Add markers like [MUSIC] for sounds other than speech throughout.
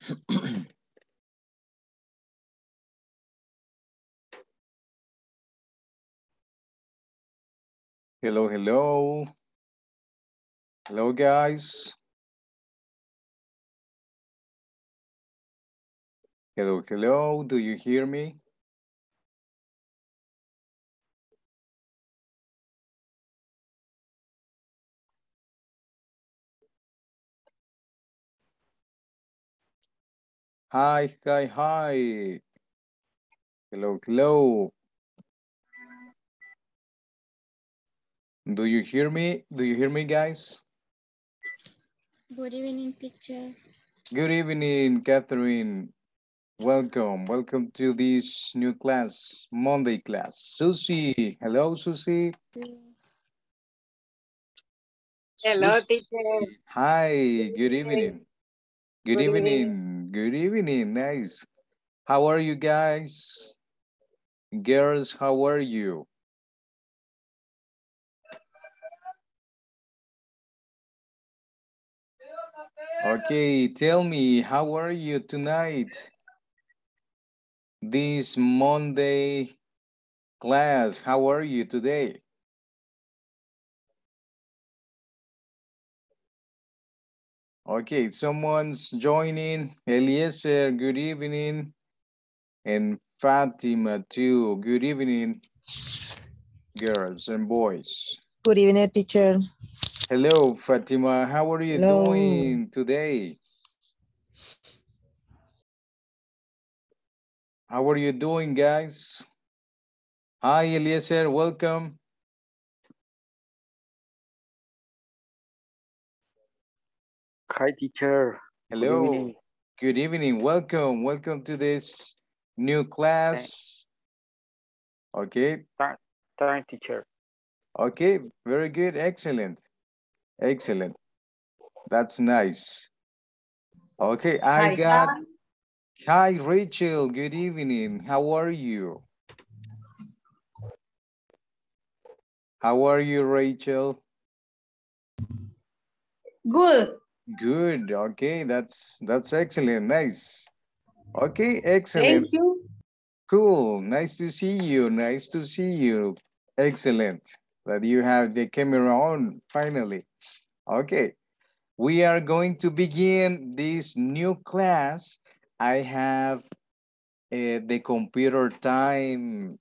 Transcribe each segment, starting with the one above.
[CLEARS THROAT] hello, hello. Hello, guys. Hello, hello. Do you hear me? Hi, hi, hi. Hello, hello. Do you hear me? Do you hear me, guys? Good evening, teacher. Good evening, Catherine. Welcome. Welcome to this new class, Monday class. Susie. Hello, Susie. Hello, Susie. teacher. Hi, good evening. Good, Good evening. evening. Good evening. Nice. How are you guys? Girls, how are you? Okay, tell me, how are you tonight? This Monday class, how are you today? Okay, someone's joining. Eliezer, good evening. And Fatima too, good evening, girls and boys. Good evening, teacher. Hello, Fatima, how are you Hello. doing today? How are you doing, guys? Hi, Eliezer, welcome. Hi, teacher. Good Hello. evening. Good evening. Welcome. Welcome to this new class. Okay. Thank teacher. Okay. Very good. Excellent. Excellent. That's nice. Okay. I Hi, got. Hi, Rachel. Good evening. How are you? How are you, Rachel? Good. Good. Okay. That's that's excellent. Nice. Okay. Excellent. Thank you. Cool. Nice to see you. Nice to see you. Excellent. That you have the camera on finally. Okay. We are going to begin this new class. I have uh, the computer time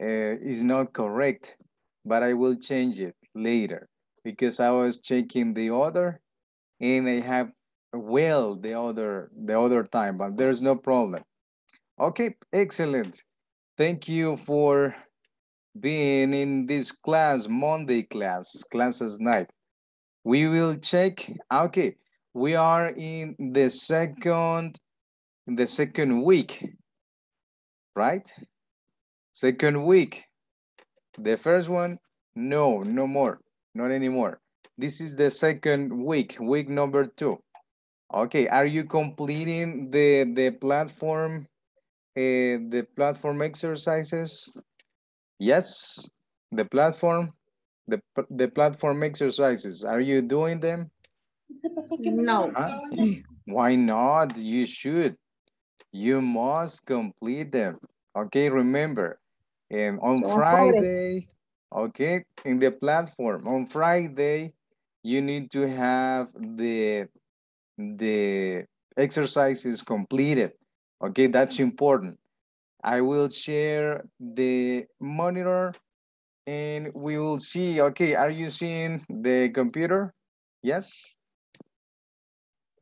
uh, is not correct, but I will change it later because I was checking the other and I have well the other the other time, but there's no problem. Okay, excellent. Thank you for being in this class, Monday class, classes night. We will check, okay, we are in the second, in the second week, right? Second week. The first one, no, no more, not anymore. This is the second week, week number two. Okay, are you completing the, the platform uh, the platform exercises? Yes, the platform, the, the platform exercises. Are you doing them? No. Huh? [CLEARS THROAT] Why not? You should. You must complete them. Okay, remember. And on So, Friday, okay, in the platform, on Friday, you need to have the, the exercises completed. Okay, that's important. I will share the monitor and we will see, okay, are you seeing the computer? Yes?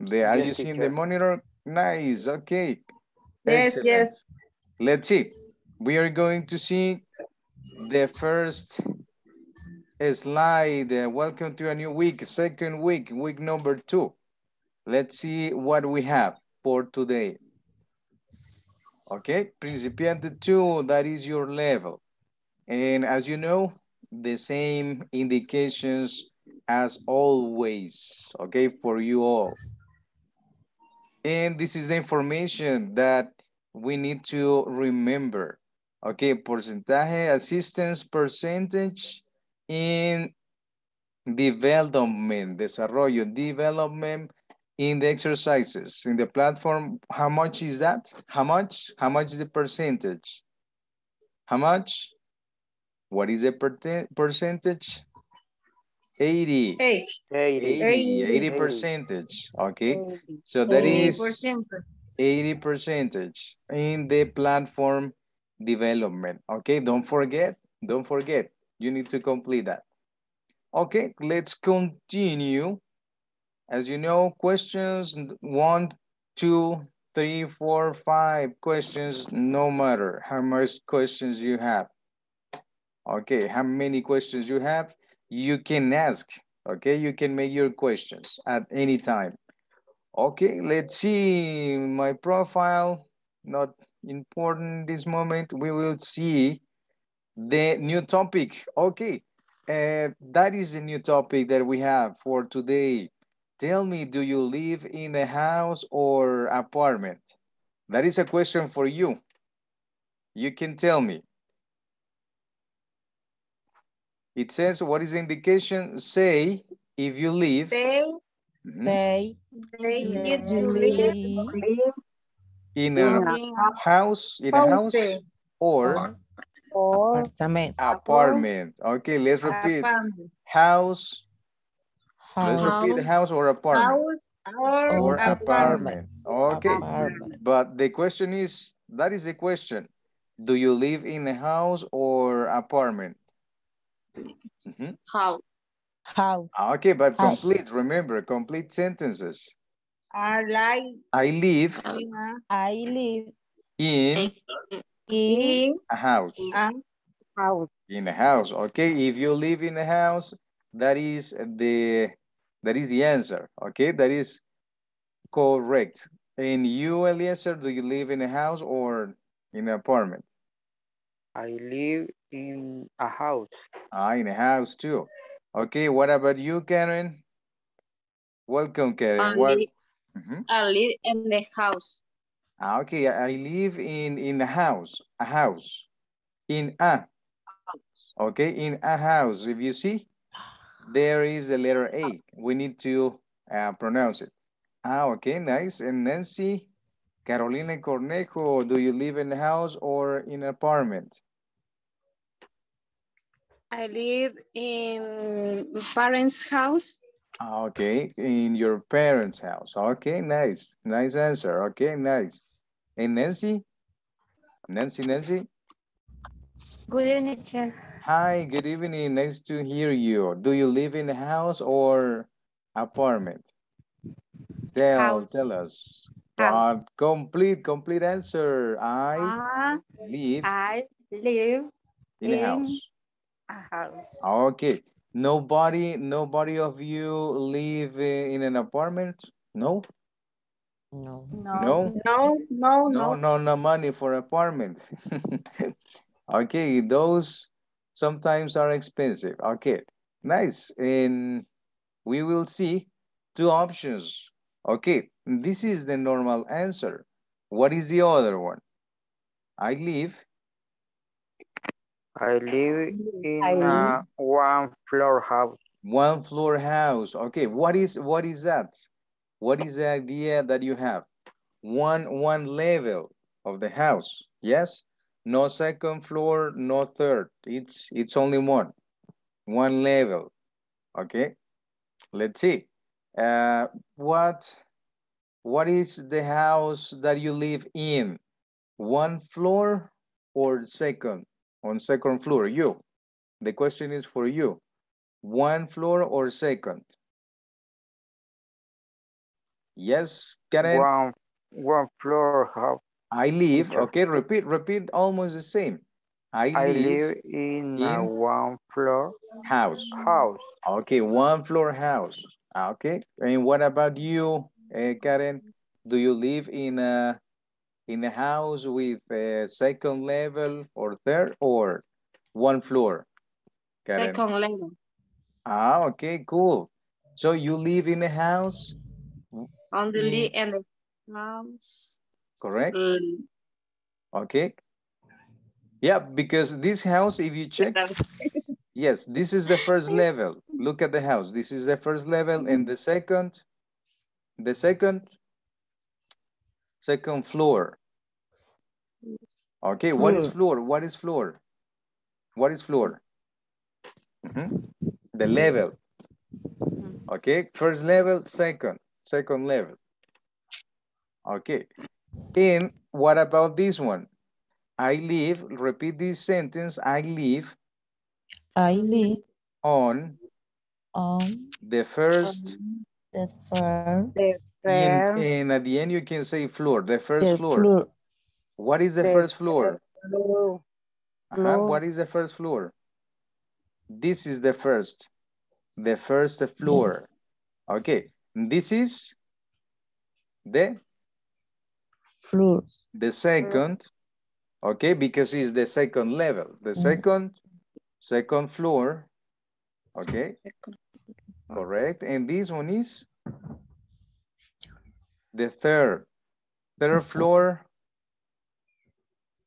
The, are Yes, you seeing the monitor? Nice, okay. Yes, Excellent. yes. Let's see. We are going to see the first slide. Welcome to a new week, second week, week number two. Let's see what we have for today. Okay, principiante two, that is your level. And as you know, the same indications as always, okay, for you all. And this is the information that we need to remember. Okay, porcentaje, assistance percentage in development, desarrollo, development in the exercises, in the platform, how much is that? How much? How much is the percentage? How much? What is the perten- percentage? 80. 80. 80, 80 80. percentage, okay? So that Eighty is 80 percentage in the platform development, okay? Don't forget, don't forget, you need to complete that. Okay, let's continue. As you know, questions one, two, three, four, five questions, no matter how much questions you have. Okay, how many questions you have, you can ask, okay? You can make your questions at any time. Okay, let's see my profile, not important this moment. We will see the new topic. Okay, uh, that is a new topic that we have for today. Tell me, do you live in a house or apartment? That is a question for you. You can tell me. It says, what is the indication? Say, if you live. Say, Mhm. Say they You live live in in a a house, in a house house or or apartment. apartment. Okay, let's repeat. apartment. House, let's House repeat house or apartment. House or Or Or apartment. Okay, apartment. but the question is, that is the question. Do you live in a house or apartment? Mhm. House. House. Okay, but House. complete, remember, complete sentences. Are like I live I live in in in a house. a house. In a house, okay? If you live in a house, that is the that is the answer, okay? That is correct. And you, Eliezer, do you live in a house or in an apartment? I live in a house. Ah, in a house too. Okay, what about you, Karen? Welcome, Karen. I What? live, Mhm. I live in the house. Ah, okay, I live in in a house, a house, in a. Okay, in a house. If you see, there is the letter A. We need to uh, pronounce it. Ah, okay, nice. And Nancy, Carolina Cornejo, do you live in a house or in an apartment? I live in parents' house. Ah, Okay, in your parents' house. Okay, nice. Nice answer. Okay, nice. And Nancy? Nancy, Nancy? Good evening, Chair. Hi, good evening. Nice to hear you. Do you live in a house or apartment? Tell, House. tell us. House. Uh, complete, complete answer. I Uh, live I live in a house. a house. Okay. Nobody, nobody of you live in an apartment? No? no. No? No, no, No, no. no, no money for apartment. [LAUGHS] okay, those sometimes are expensive. Okay, nice. And we will see two options. Okay, this is the normal answer. What is the other one? I live I live in I a one floor house. one floor house. Okay, what is what is that? What is the idea that you have? One one level of the house. Yes? No second floor, no third. It's it's only one. One level. Okay? Let's see. Uh what what is the house that you live in? One floor or second? On second floor, you. The question is for you. One floor or second? Yes, Karen, One, one floor house. I live, okay, repeat, repeat almost the same. I, I live, live in a one floor house. house. Okay, one floor house. Okay, and what about you, eh, Karen? Do you live in a in a house with a second level or third or one floor? Karen? Second level. Ah, okay, cool. So you live in a house, On the Mm. li and the house. correct? Mm, Okay. Yeah, because this house, if you check, [LAUGHS] yes, this is the first level. Look at the house. This is the first level and the second, The second, second floor. Okay, what is Floor. floor? What is floor? What is floor? Mhm. The level. Okay, first level, second, second level. Okay, and what about this one? I live, repeat this sentence, I live I live on on the first, the first The and, and at the end you can say floor, the first the floor. floor. What is the The first floor? floor. Uh-huh, floor. What is the first floor? This is the first, the first floor. Okay, this is the, floor. the second, okay, because it's the second level, the second, second floor, okay, correct, and this one is the third, third floor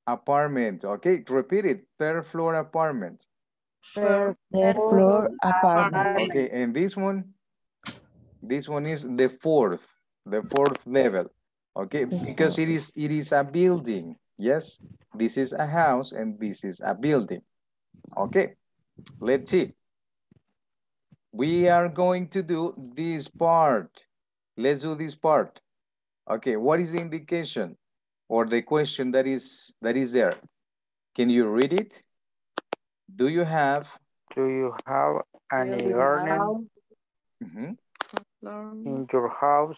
apartment, okay, repeat it, third floor apartment. Third Third floor apartment. apartment. Okay, and this one, this one is the fourth, the fourth level. Okay, because it is it is a building. Yes, this is a house and this is a building. Okay, let's see. We are going to do this part. Let's do this part. Okay, what is the indication or the question that is that is there? Can you read it? Do you have? Do you have any you garden Mhm. in your house,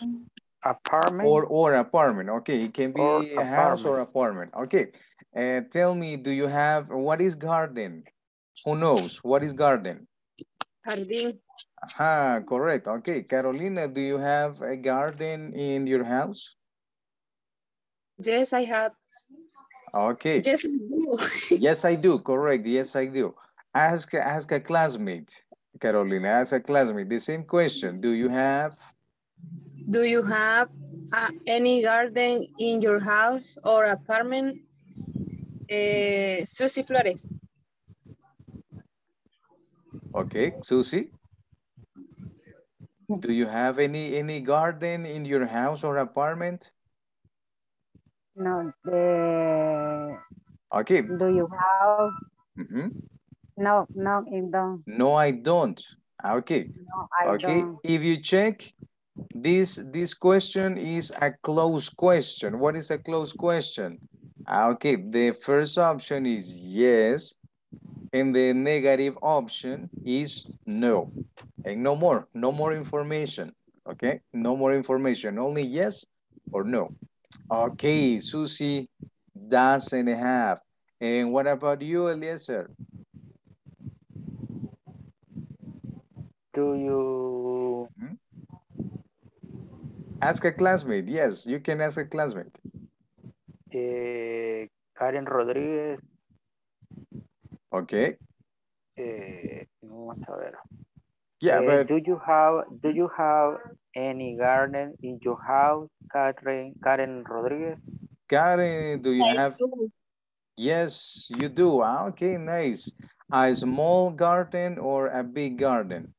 apartment? Or or apartment. Okay, it can be Or a house or apartment. Okay. Uh, tell me, do you have what is garden? Who knows what is garden? Jardín. Aha, correct. Okay, Carolina, do you have a garden in your house? Yes, I have. Okay. Yes, I do. [LAUGHS] Yes, I do. Correct. Yes, I do. Ask ask a classmate, Carolina. Ask a classmate. The same question. Do you have? Do you have uh, any garden in your house or apartment? Eh, Susi Flores. Okay, Susie. Do you have any any garden in your house or apartment? No, the, Okay. do you have? Mm -hmm. No, no, I don't. No, I don't. Okay. No, I Okay. don't. If you check, this this question is a closed question. What is a closed question? Okay, the first option is yes, and the negative option is no. And no more, no more information. Okay, no more information, only yes or no. Okay, Susie doesn't have. And what about you, Eliezer? Do you Ask a classmate. Yes, you can ask a classmate. eh, Karen Rodríguez? Okay. eh, vamos a ver. Yeah, Eh, but do you have do you have any garden in your house, Karen Karen Rodriguez? Karen, do you I have? do. Yes, you do. Ah, Okay, nice. A small garden or a big garden?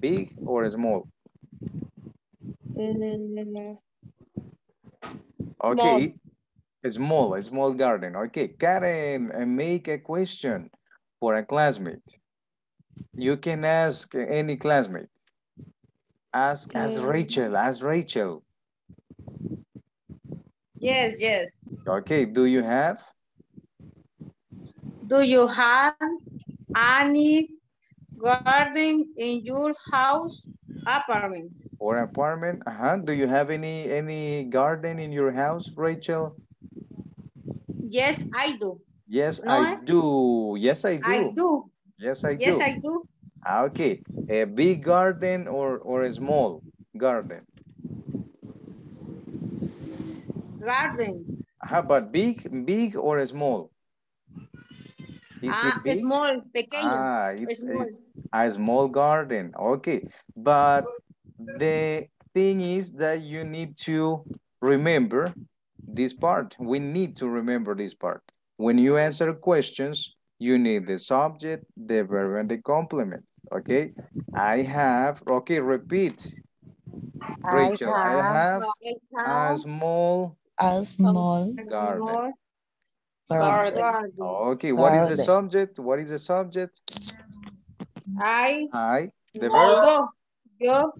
Big or small? Mm, Okay, a small, a small garden. Okay, Karen, uh, make a question for a classmate. You can ask any classmate. Ask, ask Mm. Rachel, ask Rachel. Yes, yes. Okay, do you have? Do you have any garden in your house, apartment? Or apartment? Uh-huh. Do you have any any garden in your house, Rachel? Yes, I do. Yes, No, I do. Yes, I do. I do. Yes, I do. Yes. I do. Ah, Okay, a big garden or or a small garden? Garden. How about big, big or small? Is ah, it small, pequeño. Ah, it's, small. it's a small garden. Okay, but the thing is that you need to remember this part. We need to remember this part. When you answer questions, you need the subject, the verb, and the complement. Okay, I have, okay, repeat. Rachel, I have a small A small garden. garden. Okay, what is the subject? What is the subject? I, I, the verb, yo, yo,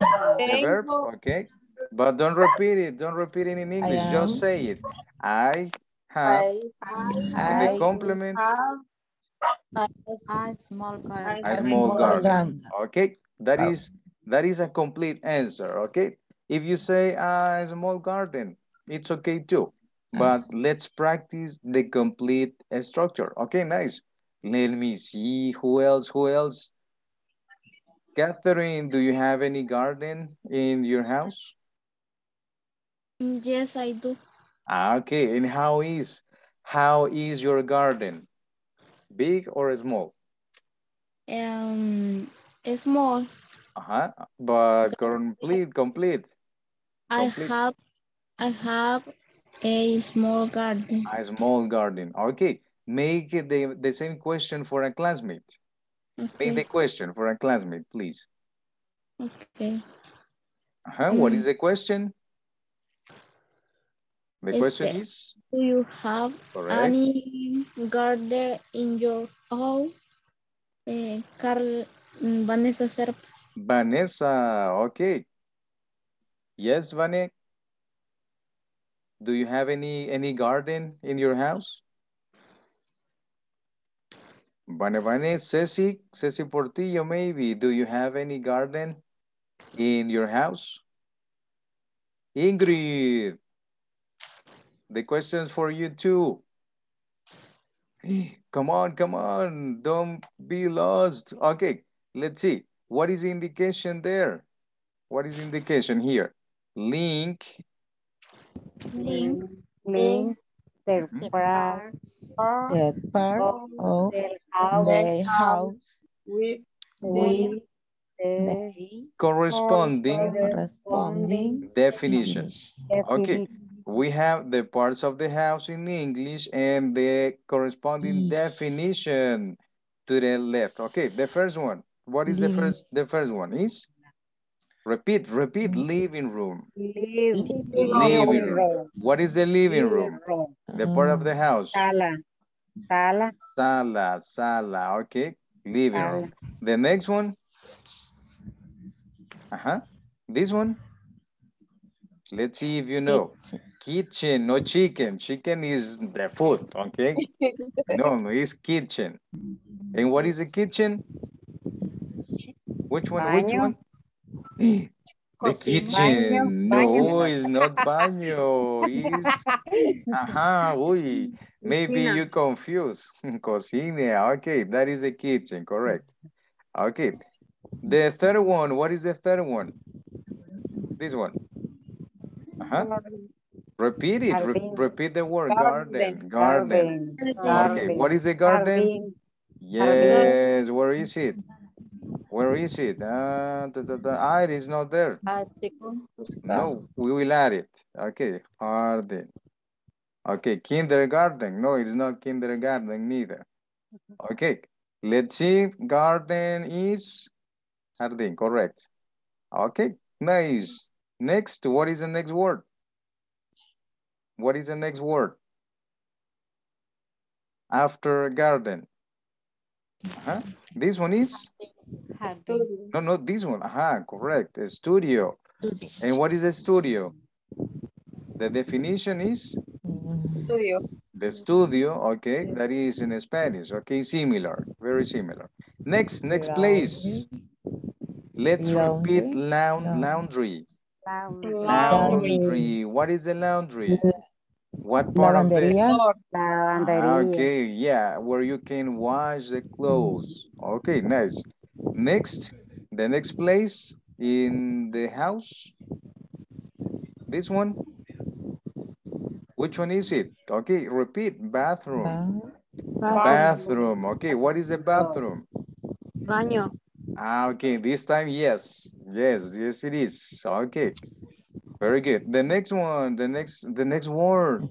the verb, okay. But don't repeat it, don't repeat it in English, just say it. I have, I, and I the complement, have, A small garden. a a small small garden. garden. Okay, that Oh. is that is a complete answer. Okay, if you say ah, a small garden, it's okay too. But [SIGHS] let's practice the complete structure. Okay, nice. Let me see who else. Who else? Catherine, do you have any garden in your house? Yes, I do. Ah, Okay, and how is how is your garden? Big or small? Um, small. Uh-huh. But complete, complete. I Complete. have, I have a small garden. A small garden. Okay. Make the, the same question for a classmate. Okay. Make the question for a classmate, please. okay. Uh-huh. What Mm. is the question? The question is Do you have correct. any garden in your house? Eh, Carl, mm, Vanessa Serpa. Vanessa, okay. Yes, Vanessa. Do you have any any garden in your house? Vane, Vane, Ceci, Ceci Portillo, maybe. Do you have any garden in your house? Ingrid, the question's for you too. Come on, come on, don't be lost. Okay, let's see. What is the indication there? What is the indication here? Link, Link. Link. The Mhm. parts The part of of the house with, with the the corresponding corresponding definition. definition. Okay. We have the parts of the house in English and the corresponding Mm. definition to the left. Okay, the first one. What is the first? The first one is? Repeat, repeat, Mm. living room. Live. Living room. What is the living room? room. The part of the house. Sala. Sala. Sala, sala, okay. Living Sala. room. The next one. Uh-huh. This one. Let's see if you know. kitchen. Kitchen, no chicken. Chicken is the food, okay? No, [LAUGHS] no, it's kitchen. And what is a kitchen? Which one? Which one? [GASPS] The Cocina. kitchen. Baño, No, it's not baño. It's, [LAUGHS] aha, uy. Maybe Cocina. you confuse. [LAUGHS] Cocina. Okay, that is the kitchen, correct. Okay. The third one, what is the third one? This one. Uh-huh. Repeat it. Re- repeat the word Garden. garden. Garden. Garden. Okay, what is the garden? Yes, where is it? Where is it? Uh, da, da, da. Ah, it is not there. No, we will add it. Okay, garden. Okay, kindergarten. No, it's not kindergarten neither. Okay, let's see. Garden is jardín, correct. Okay, nice. Next, what is the next word? What is the next word? After garden. Uh-huh. This one is? Studio. No, no, this one. Aha, correct. A studio. Studio. And what is a studio? The definition is Studio. the studio, okay, that is in Spanish, okay, similar, very similar. Next, next place. Let's repeat Laundry. laun- Laundry. laundry. Laundry. Laundry. What is the laundry? What part of the? Lavandería. Ah, Lavandería. Okay, yeah, where you can wash the clothes. Okay, nice. Next, the next place in the house. This one. Which one is it? Okay, repeat, bathroom. ba- Bathroom, okay, what is the bathroom? Baño. Ah, okay, this time, yes, yes, yes, it is. Okay, very good. The next one, the next, the next word.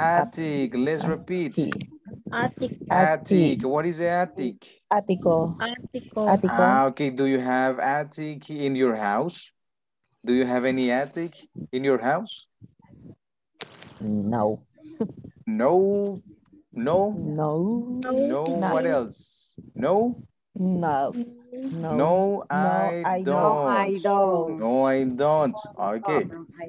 Attic, let's repeat. attic. Attic. Attic. What is the attic? Ático. Attico. Ático. Ah, okay. Do you have attic in your house? Do you have any attic in your house? No. No. No. No. No. What else? No. Mm-hmm. No. No. No, I, I don't. don't. I don't. No, I don't. Okay.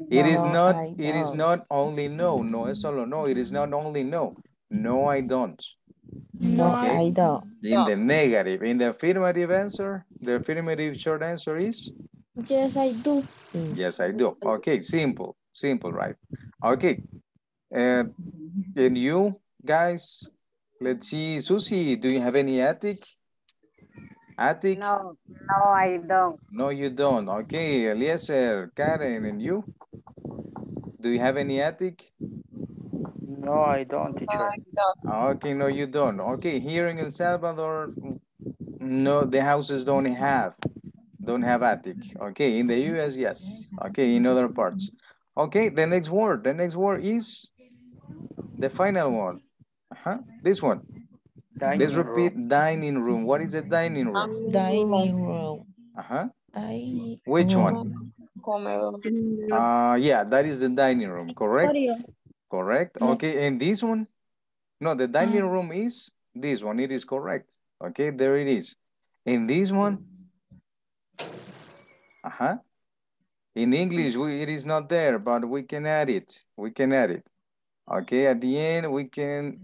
It is not, I it is don't. not only no. No es solo no. It is not only no. No, I don't. No, Okay. I don't. In the negative, in the affirmative answer, the affirmative short answer is Yes, I do. Mm. yes, I do. Okay, simple, simple, right? Okay. And, and you guys, let's see, Susie, do you have any attic? Attic? No, no, I don't. No, you don't. Okay, Eliezer, Karen, and you? Do you have any attic? No, I don't, teacher. No, don't. Okay, no, you don't. Okay, here in El Salvador, no, the houses don't have, don't have attic. Okay, in the US, yes. Okay, in other parts. Okay, the next word, the next word is the final one. Uh-huh, this one. Dining Let's room. repeat dining room. What is the dining room? Dining room. Uh-huh, Dining which room. one? Comedor. Uh, yeah, that is the dining room, correct? Correct. Okay, and this one? No, the dining room is this one. It is correct. Okay, there it is. And this one? Uh-huh. In English, we, it is not there, but we can add it. We can add it. Okay, at the end, we can,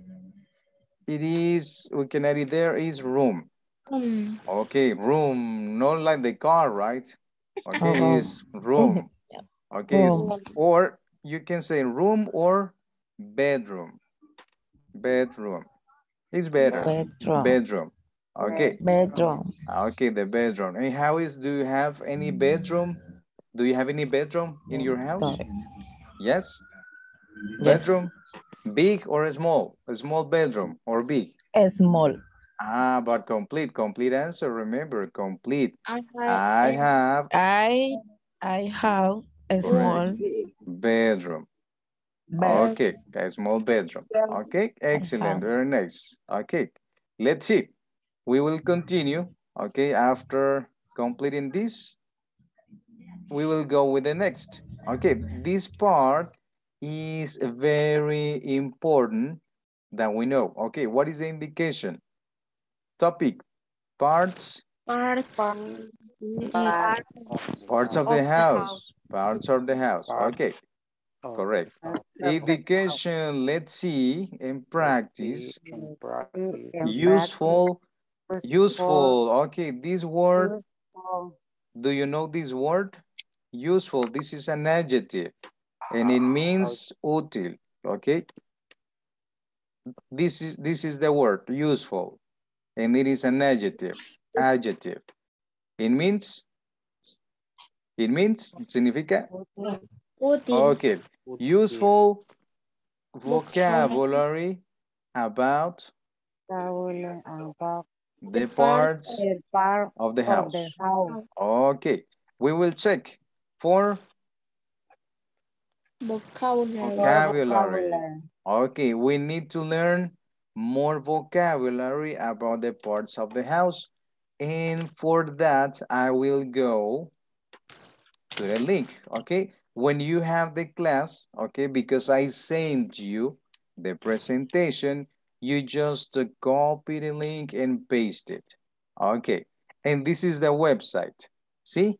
it is, we can add it there is room. Um, Okay, room, not like the car, right? Okay, Uh-huh. is room. [LAUGHS] Okay, or you can say room or bedroom. Bedroom. It's better. Bedroom. Bedroom. Okay, Bedroom. okay, the bedroom. And how is, do you have any bedroom? Do you have any bedroom in your house? Yes. Bedroom? Big or small? A small bedroom or big? A Small. Ah, but complete, complete answer. Remember, complete. I have. I have I I have a small bedroom. bed. Okay, a small bedroom. Okay, excellent, very nice. Okay, let's see. We will continue, okay, after completing this, we will go with the next. Okay, this part is very important that we know. Okay, what is the indication? Topic, parts, parts. Parts parts of the house, parts of the house. Okay, correct. Education, let's see, in practice, in practice. in useful, useful. Okay, this word, do you know this word? Useful, this is an adjective and it ah, means útil, okay? This is, this is the word, useful, and it is an adjective, adjective. It means, it means, significa, Útil. okay, useful vocabulary about vocabulary about the parts the part of the of the house. Okay, we will check for Vocabulary. vocabulary. Okay, we need to learn more vocabulary about the parts of the house. And for that, I will go to the link, okay? When you have the class, okay, because I sent you the presentation, you just copy the link and paste it. Okay, and this is the website. See,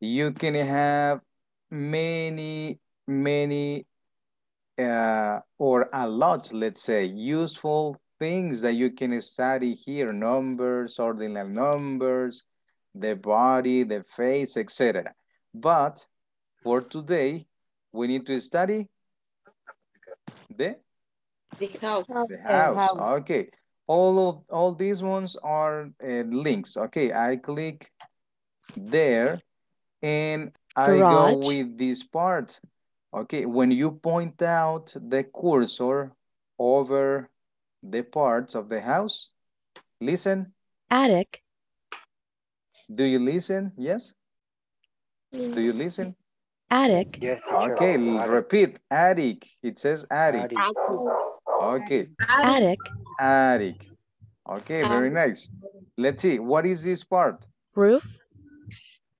you can have many, many uh, or a lot, let's say, useful things that you can study here, numbers, ordinal numbers, the body, the face, etc. But for today, we need to study the, The house. the house. house. Okay, all of all these ones are uh, links. Okay, I click there and I go with this part. Okay, when you point out the cursor over the parts of the house, listen. attic, Do you listen? Yes? Do you listen? attic, Yes. Okay, Attic. repeat, attic. It says attic. Attic. Okay, attic, attic. Okay, very nice. Let's see, what is this part? roof,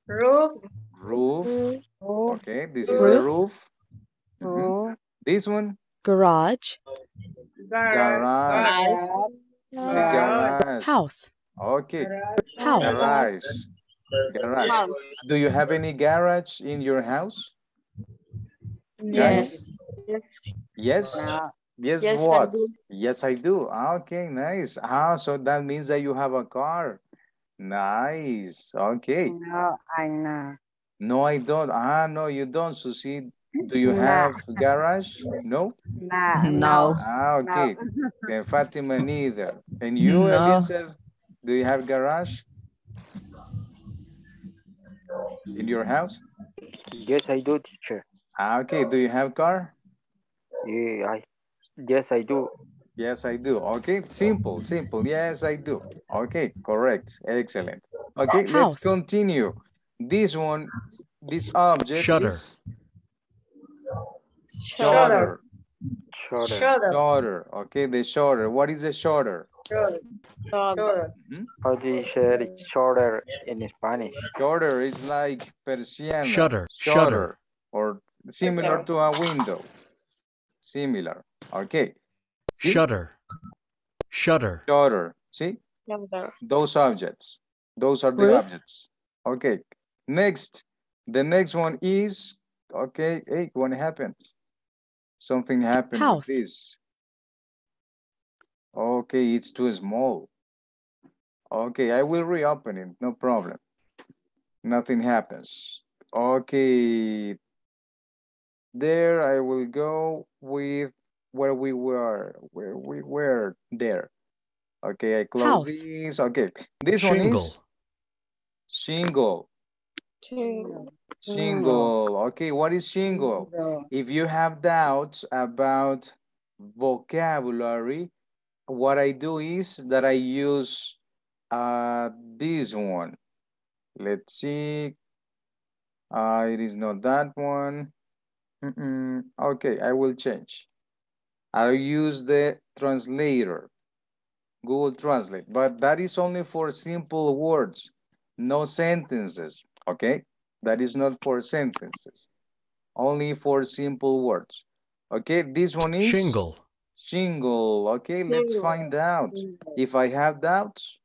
Roof. Roof. Roof, Okay, this is the Roof. Roof. Mhm. This one, garage, garage. Garage. house, Okay, house, garage. Garage. Do you have any garage in your house? Yes. Yes. no, Yes, Yes, what? do. Yes, I do. Ah, Okay, nice. Ah, so that means that you have a car. Nice. Okay. no, I know. No, I don't. Ah, no, you don't, Susie. Do you Nah. have garage? No? Nah, No. Ah, okay. And [LAUGHS] Fatima neither. And you, No. Eliezer, do you have garage? In your house? Yes, I do, teacher. Ah, okay. Do you have car? Yeah, I, yes, I do. Yes, I do. Okay, simple, simple. Yes, I do. Okay, correct. Excellent. Okay, House. let's continue. This one, this object Shutter. is Shutter. Shutter. Shutter. shutter. Okay, the shutter. What is a shutter? Shutter. Shutter. Hmm? How do you say shutter in Spanish? Shutter is like persiana. Shutter, Shutter. shutter. Or similar to a window. Similar. Okay, See? Shutter. Shutter. shutter. See? Those objects. Those are the Roof. objects. Okay. Next. The next one is okay. Hey, what happened? Something happened House. with this. Okay, it's too small. Okay, I will reopen it, no problem. Nothing happens. Okay. There I will go with where we were, where we were there. Okay, I close House. this. Okay, this one Shingle. is shingle. Shingle. Shingle. Okay, what is shingle? no. If you have doubts about vocabulary, what I do is that I use uh, this one. Let's see. Uh, it is not that one. Mm-mm. Okay, I will change. I'll use the translator, Google Translate, but that is only for simple words, no sentences, okay? That is not for sentences, only for simple words. Okay, this one is Shingle. Shingle. Okay, let's find out. If I have doubts,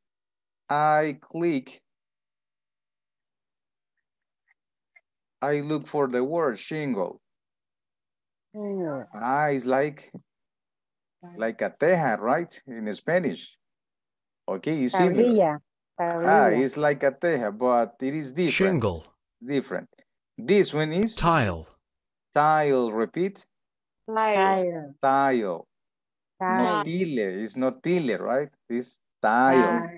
I click. I look for the word shingle. Shingle. Ah, it's like like a teja, right? In Spanish. Okay, it's similar. Tablilla. Ah, it's like a teja, but it is different. Shingle. Different. This one is Tile. tile. Repeat. Tile. Tile. Tile. Not tile. It's not tile, right? It's tile.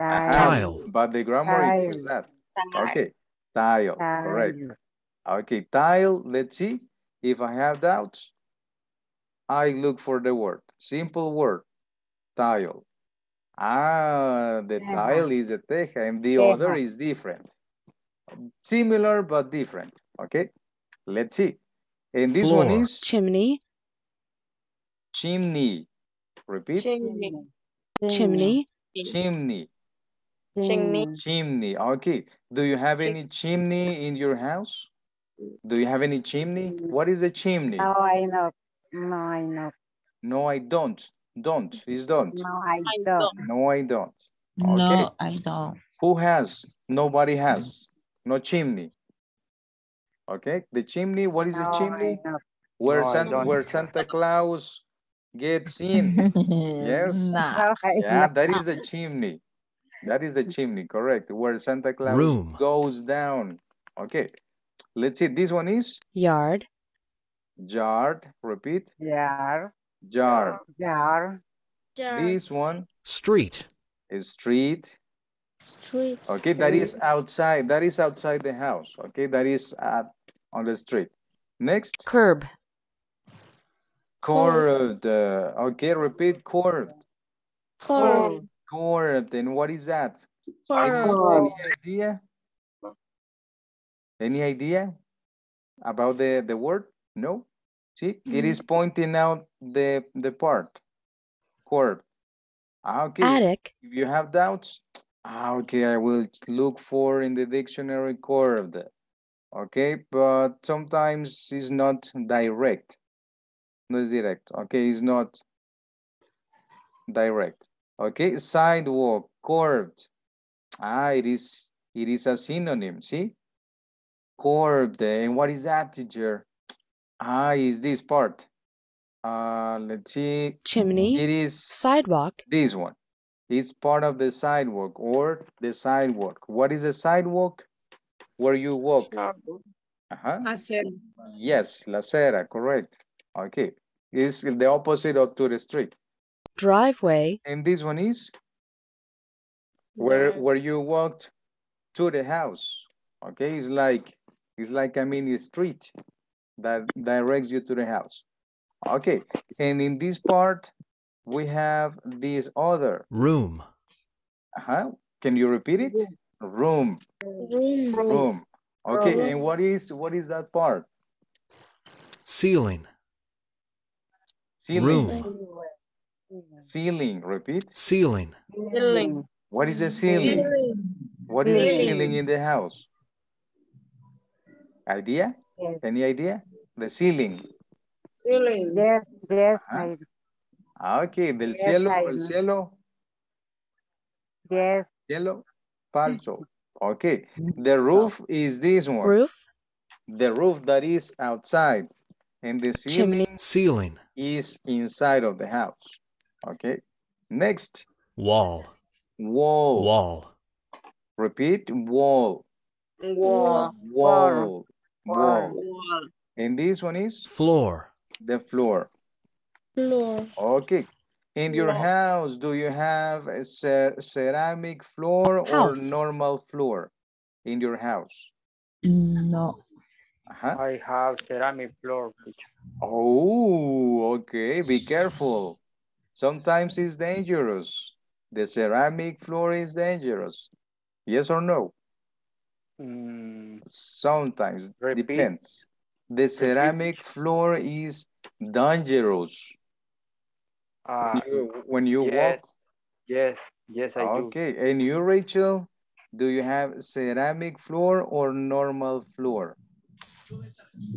Tile. Tile. But the grammar is says that. Okay. Tile. Correct. Tile. Okay. Tile. Let's see. If I have doubts, I look for the word. Simple word. Tile. Ah, the Teja. tile is a teja and the Teja. other is different. Similar but different. Okay. Let's see. And this one is chimney, chimney. Repeat. Chimney. chimney, Chimney. Chimney. Chimney. Okay. Do you have Chim- any chimney in your house? Do you have any chimney? What is a chimney? No, I know. No, I know. No, I don't. Don't. It's don't. No, I I don't. don't. No, I don't. Okay. No, I don't. Who has? Nobody has. No chimney. Okay. The chimney. What is a No, chimney? Where No, I San, where Santa Claus gets in. [LAUGHS] Yes. No, Yeah, that is the chimney. That is the chimney, correct. Where Santa Claus Room. goes down. Okay. Let's see. This one is yard, yard. Repeat. Jar. Yard. Jar. This one Street. is street. Street. Okay, that is outside. That is outside the house. Okay, that is at, on the street. Next, curb, curved. Uh, okay, repeat curved. Corn. Curved. And what is that? Corn. Any idea? Any idea about the, the word? No? See, it is pointing out the, the part. Curved. Ah, Okay. attic, If you have doubts, ah, okay, I will look for in the dictionary curved. Okay, but sometimes it's not direct. No es direct. Okay, it's not direct. Okay, sidewalk, curved. Ah, it is it is a synonym, see? Curved. And what is that, teacher? Ah, is this part. Uh, let's see. chimney, It is sidewalk, this one. It's part of the sidewalk or the sidewalk. What is a sidewalk? Where you walk. Uh-huh. Hacer. Yes, la acera, correct. Okay. It's the opposite of to the street. driveway, And this one is where where you walked to the house. Okay, it's like it's like a mini street that directs you to the house. Okay, and in this part we have this other. room, Uh-huh. Can you repeat it? Room. Room. Okay, and what is what is that part? ceiling, Ceiling. room, Ceiling. Repeat. ceiling, Ceiling. What is the ceiling? What is the Ceiling. ceiling in the house? Idea? Yes. Any idea? The ceiling. Ceiling. Yes, yes, Ah. I, Ah, Okay, del Yes, cielo, I el know. cielo, yes, cielo, falso. Okay, the roof is this one. roof, The roof that is outside. And the ceiling ceiling, is inside of the house. Okay, next, wall, wall. wall, Repeat, wall. Wall. Wall. Wall. Wall. And this one is floor, the floor. Floor. Okay. In your Floor. house, do you have a ce- ceramic floor House. or normal floor in your house? No. Uh-huh. I have ceramic floor. Oh, okay. Be careful. Sometimes it's dangerous. The ceramic floor is dangerous. Yes or no? Mm, Sometimes Repeat. depends. The ceramic floor is dangerous. uh, You- when you yes, walk yes, yes, I do. Okay, and you, Rachel, do you have ceramic floor or normal floor?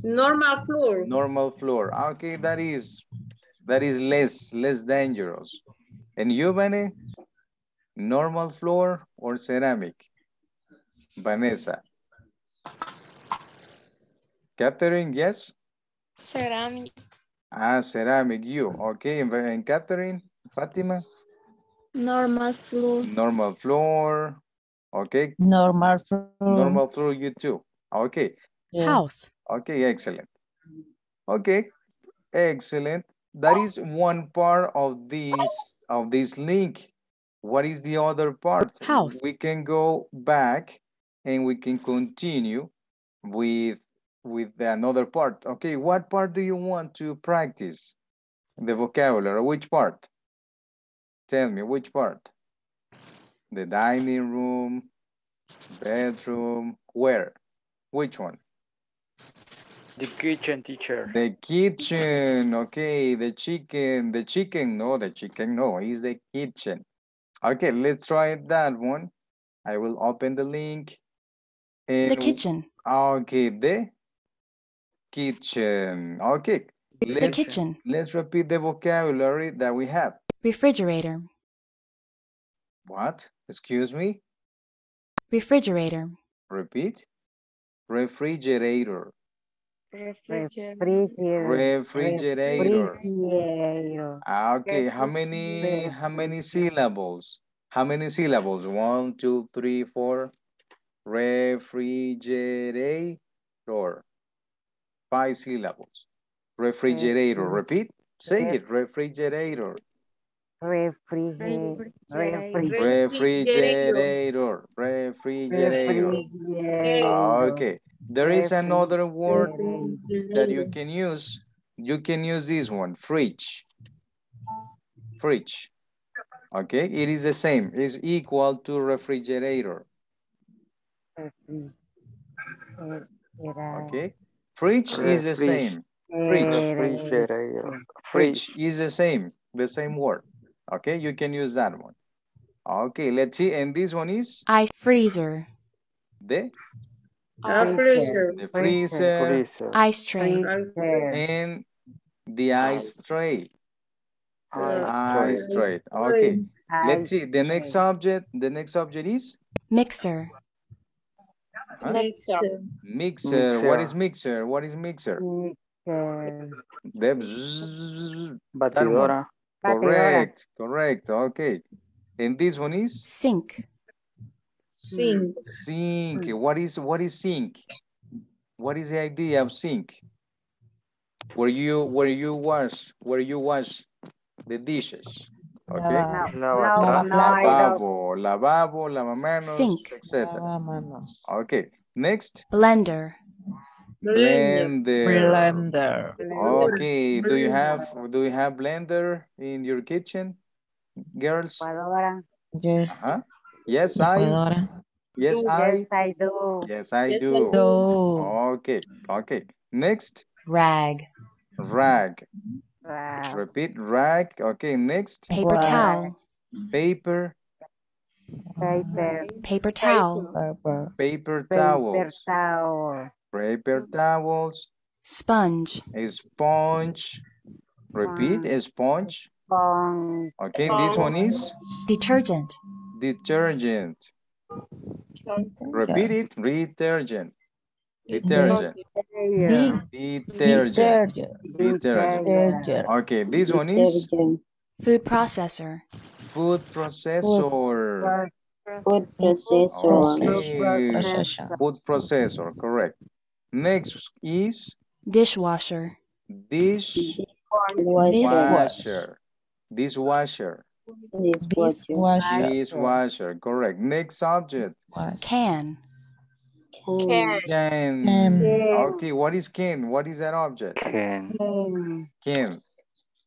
Normal floor. Normal floor. Okay, that is that is less less dangerous. And you, Vanessa, normal floor or ceramic? Vanessa. Catherine, yes? Ceramic. Ah, ceramic, you. Okay, and, and Catherine, Fatima, Normal floor. normal floor. Okay, Normal floor. normal floor, you too. Okay, Yes. house, Okay, excellent. Okay, excellent. That is one part of this of this link. What is the other part? House. We can go back and we can continue with with another part. Okay, what part do you want to practice? The vocabulary, which part? Tell me, which part? The dining room, bedroom, where? Which one? The kitchen, teacher. The kitchen, okay, the chicken, the chicken, no, the chicken, no, it's the kitchen. Okay, let's try that one. I will open the link. The kitchen, Okay, the kitchen. Okay, the let's, kitchen, let's repeat the vocabulary that we have. refrigerator, What? Excuse me? refrigerator, Repeat. Refrigerator. refrigerator, Refrigerator. refrigerator, Ah, Okay, how many how many syllables? How many syllables? One, two, three, four. Refrigerator. Five syllables. Refrigerator. Repeat. Say it. Refrigerator. refrigerator, refrigerator, Okay. There is another word that you can use. You can use this one. Fridge. Fridge. Okay, it is the same. It's equal to refrigerator. Refrigerator, Okay, fridge uh, is the same. Fridge. Refrigerator. Fridge Fridge. is the same, the same word. Okay, you can use that one. Okay, let's see. And this one is ice freezer, the, A freezer. the freezer Freezer. ice tray, and the ice tray. Ice Ice tray. tray. Okay, let's see. The next tray. subject, the next subject is mixer, Huh? Mixer. mixer. What is Mixer. mixer? What is mixer? Mixer. Batidora. correct, correct. Okay. And this one is sink, Sink. sink. What is what is sink? What is the idea of sink? Where you where you wash where you wash the dishes. Okay. Lava- No, no, Lavatrap. no, I don't. Lavabo, lavabo, lavamanos, Sink. etc. lavamanos, Okay. Next, blender, Blender. blender. blender, Okay. Do you have do you have blender in your kitchen, girls? Licuadora. yes, Huh? Yes, I. licuadora, Yes, I. Yes, I do. Yes, I Yes, I do. do, Okay. Okay. Next, rag, rag. Wow. Repeat, rag. Okay. Next, paper Rag. towel, paper, Paper. paper towel, pepper, paper Paper towels, towel. paper towels, sponge, a sponge. Repeat, a sponge. Sponge. Okay, this one is detergent, detergent. Repeat it, detergent. Detergent. Detergent. Di- Detergent. Okay, this one is food processor, food processor. Food processor, Okay, processor, food processor, correct. Next is dishwasher, dish dishwasher, Dishwasher. dishwasher, Dishwasher, correct. Next subject. wash, can, Can. Can. Can. Okay, what is can? What is that object? Can. Can.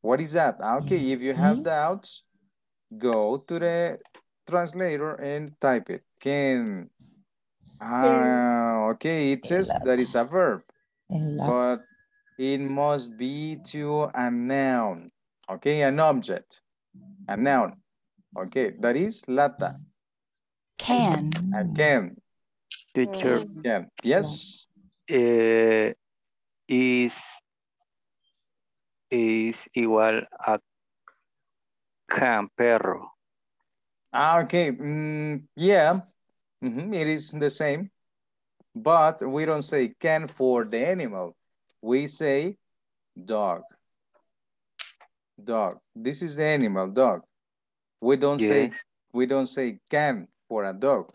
What is that? Okay, if you have doubts, go to the translator and type it. Can. Ah, okay, it says that is a verb, but it must be to a noun. Okay, an object. A noun. Okay, that is lata. can, A can. Teacher. Can. Yes. eh, is is igual a can perro. Ah, okay. Mm, yeah, Mhm, it is the same. But we don't say can for the animal. We say dog. Dog. This is the animal, dog. We don't say we don't say can for a dog.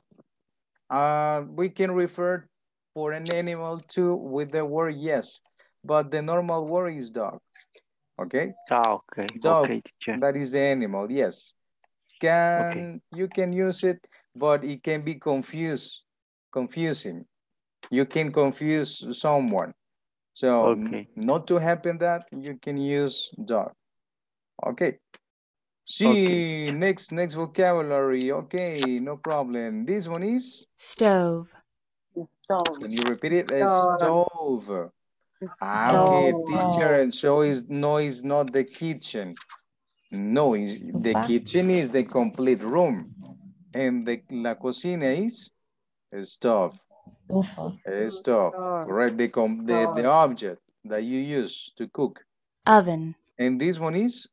Uh, we can refer for an animal too with the word yes, but the normal word is dog. Okay? Ah, okay. Dog. Okay, teacher. That is the animal, yes. Can you can use it, but it can be confused, confusing. You can confuse someone. So Okay. not to happen that, you can use dog. Okay. See, Okay. next next vocabulary. Okay, no problem. This one is, stove, Stove. can you repeat it? Stove. stove. Ah, okay, Stove. teacher, and so is no, is not the kitchen. No, is the Sofa. kitchen is the complete room, and the la cocina is a stove. estufa, A stove, Stove. correct? The com the the object that you use to cook. oven, And this one is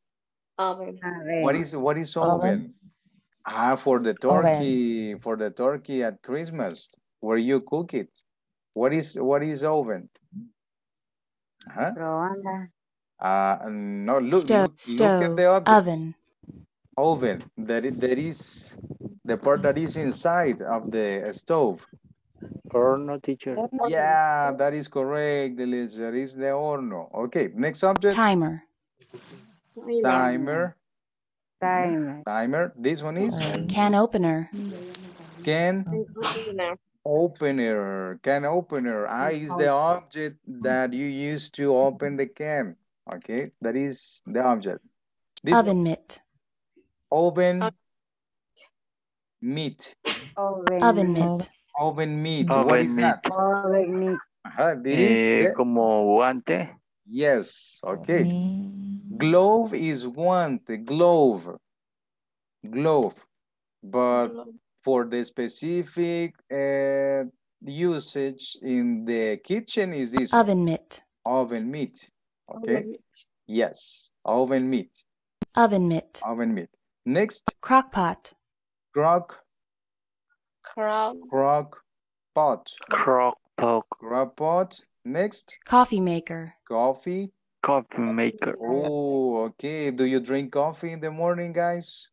Oven. what is what is Oven. oven? Ah, for the turkey, for the turkey at Christmas, where you cook it. What is what is oven? Huh? Microondas. Uh, no, look, stove, look, look at the object. oven, Oven. That is, that is the part that is inside of the stove. Horno, teacher. Yeah, that is correct, Elise. That is the horno. Okay, next subject. timer, Timer. Timer. Timer. This one is can opener, can opener. Can opener. Ah, is the object that you use to open the can. Okay, that is the object. This oven mitt, oven meat. Oven. oven mitt, Oven meat. what Oven is meat. that? Oven meat. Ajá, this is Eh, the- como guante. Yes, okay. Mm, Glove is want, glove, glove. But for the specific uh, usage in the kitchen is this one, Oven mitt. oven meat. Okay, yes, oven meat, Oven mitt. oven meat. Next, Crock pot. crock, Crowd. crock pot, Crock pot. crock pot. Next, Coffee maker. coffee. Coffee maker. Oh, okay. Do you drink coffee in the morning, guys?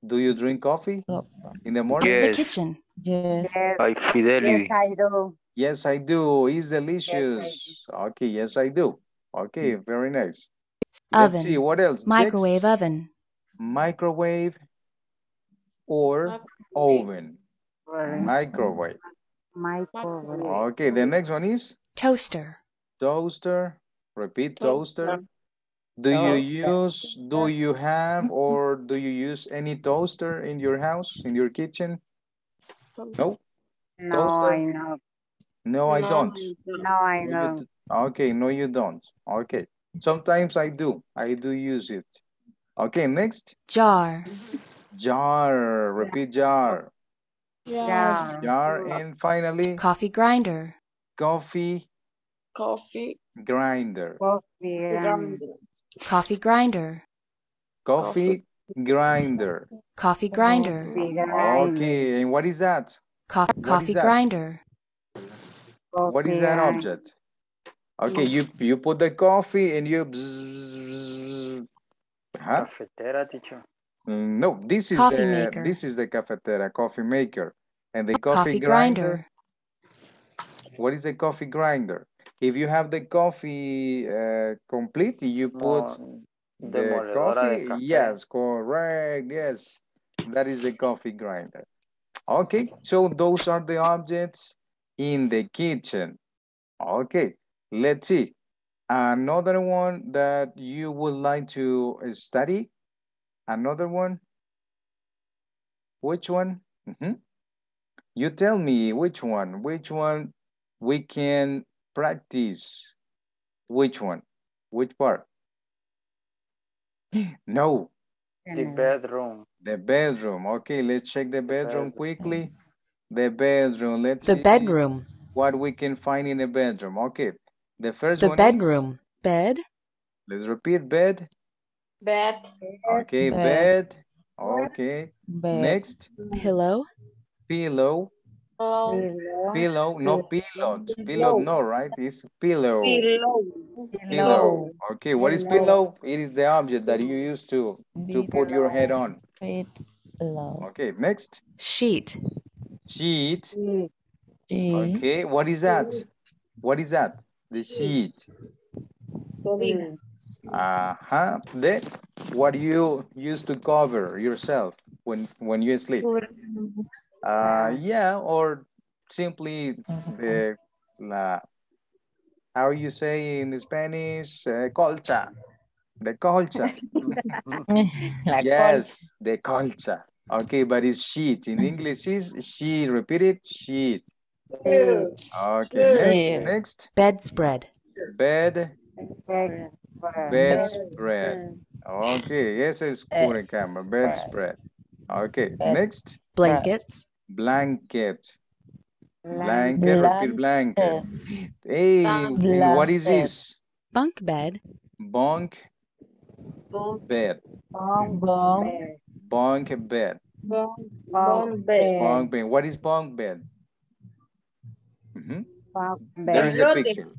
Do you drink coffee so- in the morning? In the kitchen. Yes. Yes, By yes, I do. Yes, I do. It's delicious. Okay, yes, I do. Okay, very nice. Let's see what else. Microwave Next, oven. microwave or oven. Well, Microwave. Microwave. Okay, the next one is Toaster. toaster. Repeat Toaster. toaster. Do you Toaster. use, do you have, or do you use any toaster in your house, in your kitchen? No? No, Toaster? I know. No, I don't. No, I know. Okay, no, you don't. Okay. Sometimes I do. I do use it. Okay, next. Jar. Jar. Repeat jar. Yeah. Jar. And finally, Coffee grinder. coffee Coffee. Grinder. Coffee. Ground. Coffee grinder. Coffee grinder. Coffee grinder. Coffee grinder. Okay, and what is that? Co- is coffee that? grinder. What is that object? Okay, you you put the coffee and you. Huh? Cafetera, teacher. Mm, No, this is Coffee the maker. this is the cafetera, coffee maker. And the coffee, Coffee grinder, grinder. what is a coffee grinder? If you have the coffee uh, complete, you put Mo- the coffee. Yes, correct. Yes, that is the coffee grinder. Okay, so those are the objects in the kitchen. Okay, let's see. Another one that you would like to study? Another one? Which one? Mhm. You tell me which one, which one we can practice. Which one? Which part? [GASPS] No, The bedroom. the bedroom. Okay, let's check the bedroom Bedroom. quickly. The bedroom, let's The see bedroom. what we can find in the bedroom. Okay, the first The one is, bedroom. Bed. let's repeat bed. Bed. Okay, Bed. bed. Okay, Bed. next, Pillow. pillow. Pillow. Pillow. Pillow, no pillow. Pillow, no, right? It's pillow. Pillow. Pillow. Okay, what is Pillow. pillow? It is the object that you use to to put your head on. Feet. Low. Okay, next. Sheet. Sheet. Sheet. Okay, what is that? What is that? The sheet. Cobija. Uh-huh. The what you use to cover yourself when when you sleep. Uh yeah, or simply the la how you say in Spanish uh, colcha. The colcha. [LAUGHS] Yes, the colcha. Okay, but it's sheet. In English is sheet. Repeat it. Sheet. Okay, next, next. Bedspread. Bed, Bed. bedspread. Okay, ese es Eh, pure cama. Bedspread. Okay, Bed. next. Blankets. Blanket. Blanket. Blanket, repeat blanket. Hey, what is this? Bunk bed. Bunk bed. Bunk Bunk. bed. Bunk bed. Bunk Bunk bed. Bunk bed. What is bunk bed? Mhm. Bunk There is a picture.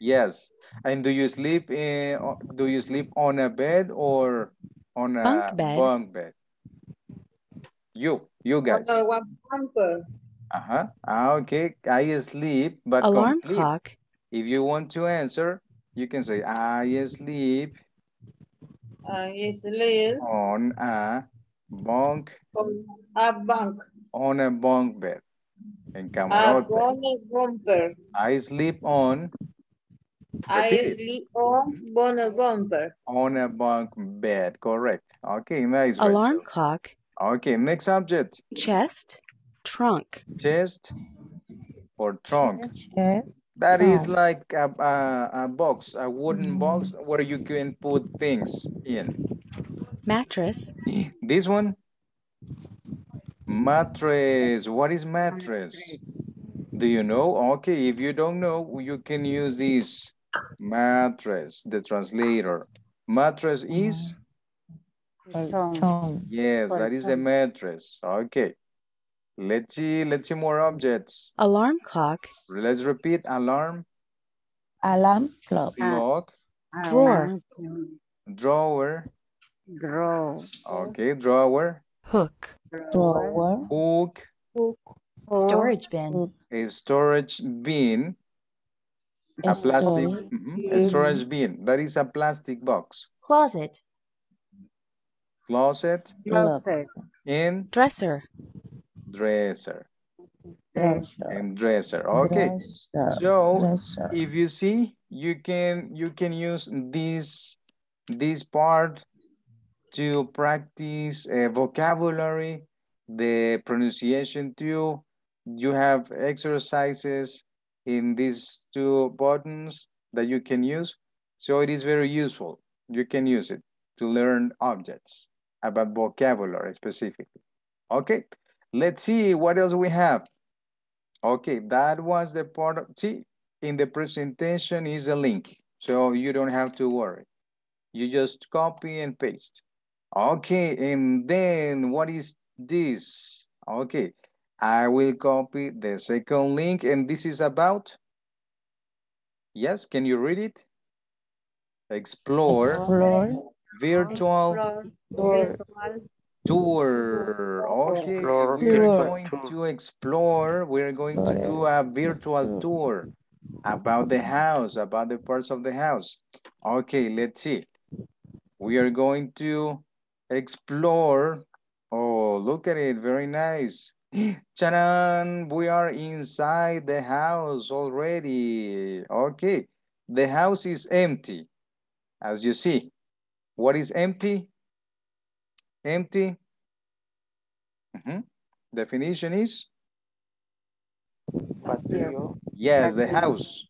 Yes. And do you sleep in, do you sleep on a bed or on a Bunk bed. bunk bed? You, you guys. Other one bumper. Uh-huh. Okay. I sleep, but Alarm complete. clock. If you want to answer, you can say, I sleep I sleep on a bunk, on a bunk. on a bunk bed. En A camarote. bonnet bumper. I sleep on, I Repeat sleep on bonnet bumper. on a bunk bed. Correct. Okay, nice. Alarm Rachel. clock. Okay, next subject. Chest. Trunk. Chest or trunk. Yes. That is Trunk. like a, a, a box, a wooden box where you can put things in. Mattress. This one, mattress. What is mattress? Do you know? Okay, if you don't know, you can use this mattress, the translator. Mattress is, mm-hmm. Colchón. Chong. yes, that is a mattress. Okay. Let's see, let's see more objects. Alarm clock. Let's repeat alarm, Alarm clock. clock, ah, ah, ah. Drawer. drawer, Draw. okay, drawer, Hook. Drawer. hook, Hook. Storage bin. a storage bin, a plastic, Storage mhm, a storage bin. That is a plastic box. Closet. Closet Closet. and Dresser. dresser Dresser. and dresser. Okay. Dresser. So Dresser. if you see, you can you can use this this part to practice uh, vocabulary, the pronunciation too. You have exercises in these two buttons that you can use. So it is very useful. You can use it to learn objects about vocabulary specifically. Okay, let's see what else we have. Okay, that was the part of, see, in the presentation is a link, so you don't have to worry. You just copy and paste. Okay, and then what is this? Okay, I will copy the second link, and this is about, yes, can you read it? Explore Explore. Virtual Explore. tour. Okay, Explore we're going to explore. We're going to do a virtual tour about the house, about the parts of the house. Okay, let's see. We are going to explore. Oh, look at it, very nice. [GASPS] Charan, we are inside the house already. Okay, the house is empty, as you see. What is empty? Empty. Mhm. Definition is? Vacío. Yes, the house.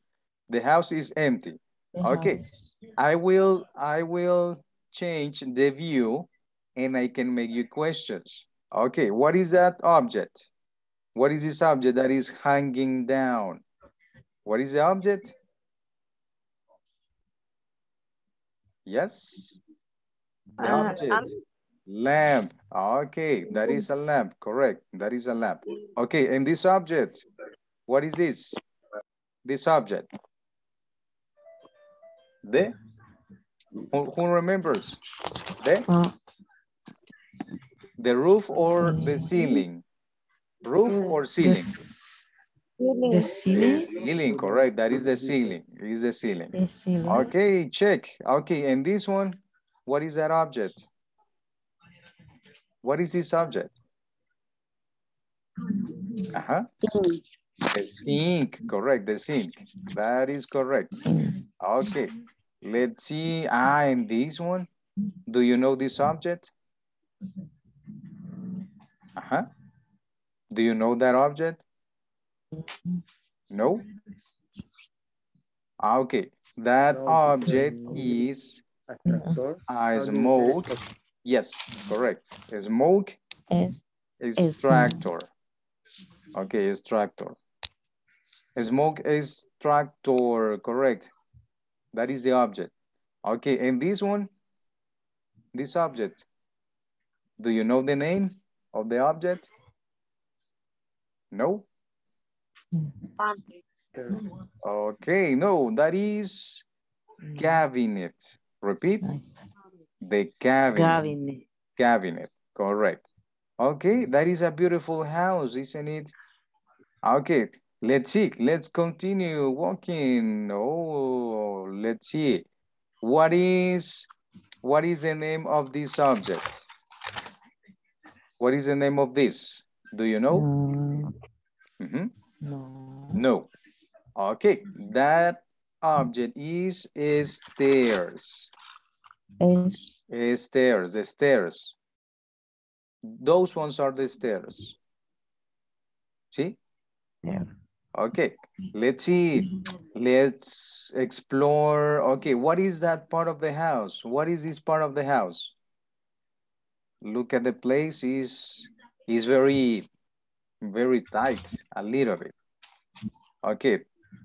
The house is empty. Okay. I will, I will change the view and I can make you questions. Okay, what is that object? What is this object that is hanging down? What is the object? Yes? The ah, object. Lamp. Okay, that is a lamp. Correct. That is a lamp. Okay, and this object, what is this? This object. The? Who, who remembers? The? The roof or the ceiling? Roof or ceiling? the, ceiling? s- the The ceiling. ceiling, correct. That is the ceiling. It is the ceiling. The ceiling. Okay, check. Okay, and this one, what is that object? What is this object? Uh-huh. The sink, correct, the sink. That is correct. Okay, let's see. Ah, and this one, do you know this object? Uh-huh. Do you know that object? No? Ah, Okay, that object is Extractor. a smoke. Yes, correct. A smoke Es extractor. Okay, extractor. A smoke extractor, correct. That is the object. Okay, and this one, this object, do you know the name of the object? No? Mm-hmm. Okay, no, that is cabinet. Repeat. The cabinet. Cabinet. Cabinet, correct. Okay, that is a beautiful house, isn't it? Okay, let's see. Let's continue walking. Oh, let's see. What is what is the name of this object? What is the name of this? Do you know? Mm, Mhm. no. No. Okay, that object is stairs. Es Stairs, the stairs. Those ones are the stairs. See? Yeah. Okay, let's see. Let's explore. Okay, what is that part of the house? What is this part of the house? Look at the place is is very very tight a little bit. Okay,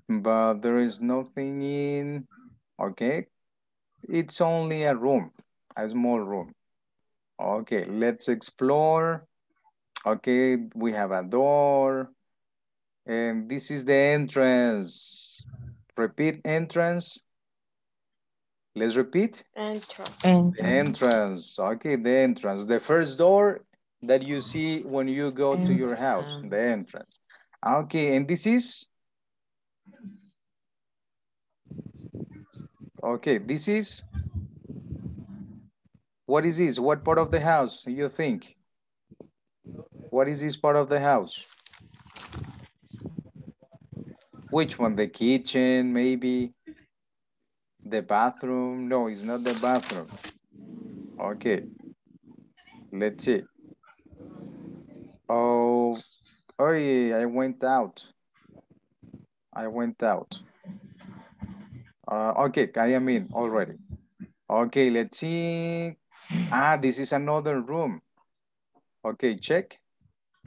but there is nothing in. Okay, it's only a room, a small room. Okay, let's explore. Okay, we have a door. And this is the entrance. Repeat entrance. Let's repeat. Entrance. And entrance. Okay, the entrance. The first door that you see when you go to your house. The entrance. Okay, and this is? Okay, this is? What is this? What part of the house you think? What is this part of the house? Which one? The kitchen, maybe? The bathroom? No, it's not the bathroom. Okay. Let's see. Oh, oh yeah, I went out. I went out. Uh, okay, I am in already. Okay, let's see. Ah, this is another room. Okay, check.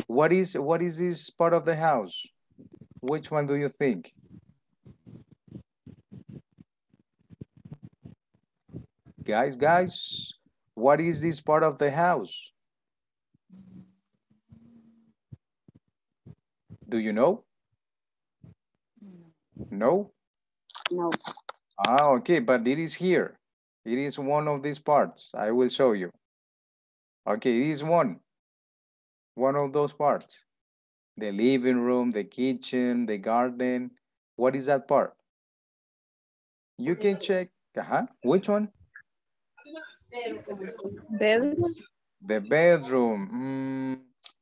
What is what is this part of the house? Which one do you think? Guys, guys, what is this part of the house? Do you know? No? No. Ah, okay, but it is here. It is one of these parts. I will show you. Okay, it is one. One of those parts. The living room, the kitchen, the garden. What is that part? You can check. Uh-huh. Which one? Bedroom. The bedroom. Mm,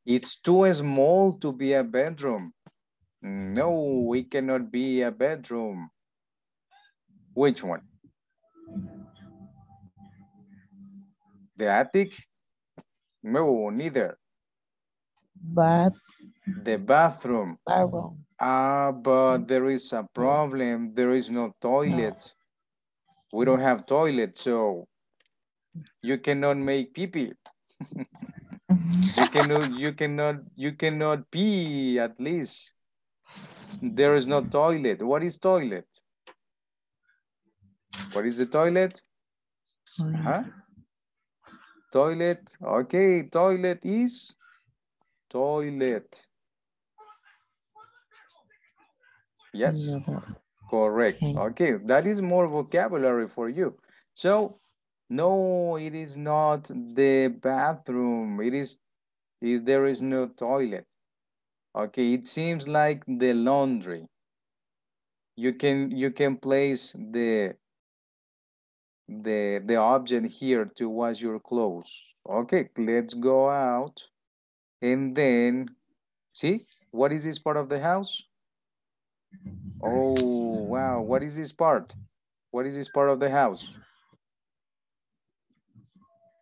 it's too small to be a bedroom. No, it cannot be a bedroom. Which one? The attic? No, neither. but The bathroom. bathroom. Ah, but there is a problem. There is no toilet. We don't have toilet, so you cannot make pee pee. [LAUGHS] You cannot, you cannot, you cannot pee at least. There is no toilet. What is toilet? What is the toilet? Huh? Toilet. Okay, toilet is toilet. Yes. Correct. Okay. Okay, that is more vocabulary for you. So, no, it is not the bathroom. It is, there is no toilet. Okay, it seems like the laundry. You can you can place the the the object here to wash your clothes. Okay, let's go out. And then, see, what is this part of the house? Oh, wow. What is this part? What is this part of the house?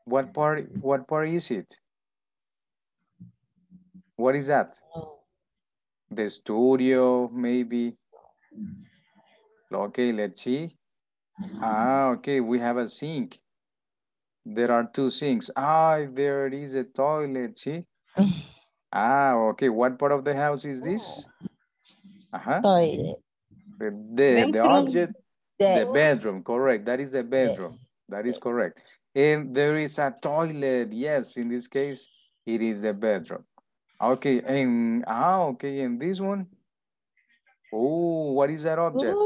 What part, what part is it? What is that? Oh. The studio, maybe? Okay, let's see. Ah, okay, we have a sink. There are two sinks. Ah, there is a toilet, see? [SIGHS] Ah, okay, what part of the house is this? Uh-huh. Toilet. The, the, the object, the The bedroom, correct. That is the bedroom. That is correct. And there is a toilet. Yes, in this case, it is the bedroom. Okay, and ah, okay, and this one? Oh, what is that object?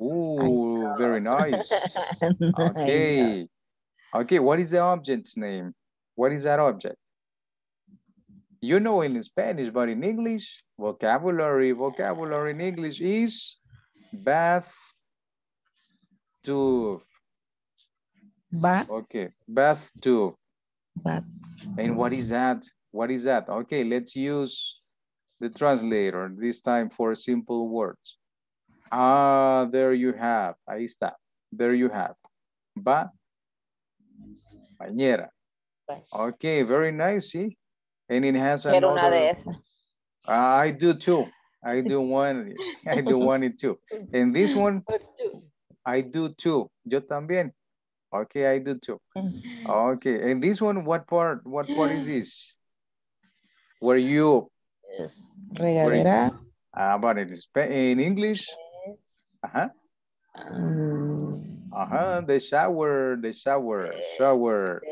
Oh, very [LAUGHS] nice. Okay. Okay, what is the object's name? What is that object? You know in Spanish, but in English, vocabulary, vocabulary in English is bath tube. But Okay, bath tube. But And what is that? What is that? Okay, let's use the translator this time for simple words. Ah, there you have. Ahí está. There you have. Ba. Bañera. Okay, very nice, see? And it has Quiero una de another, esas. I do too. I do one. [LAUGHS] I do one it too. And this one, [LAUGHS] I do too. Yo también. Okay, I do too. [LAUGHS] Okay, and this one, what part? What part is this? Where you? Yes. Regadera. Ah, but in, in English? Yes. Uh-huh. Mm, Uh-huh, the shower, the shower, shower.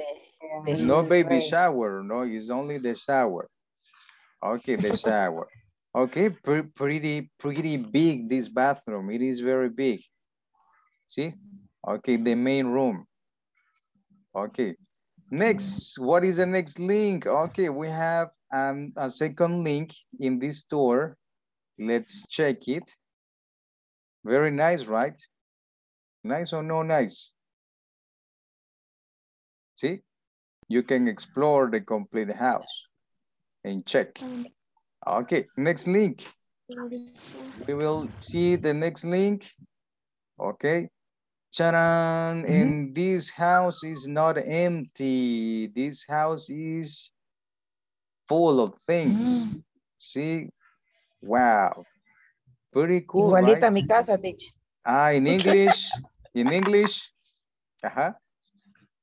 No baby shower, no, it's only the shower. Okay, the shower. Okay, pre- pretty, pretty big this bathroom. It is very big. See? Okay, the main room. Okay, next, what is the next link? Okay, we have um, a second link in this store. Let's check it. Very nice, right? Nice or no nice? See? You can explore the complete house and check. Okay, next link. We will see the next link. Okay. Charan, and this house is not empty. This house is full of things. See? Wow. Pretty cool, Igualita right? mi casa, teacher. Ah, in [LAUGHS] English, in English. Uh-huh.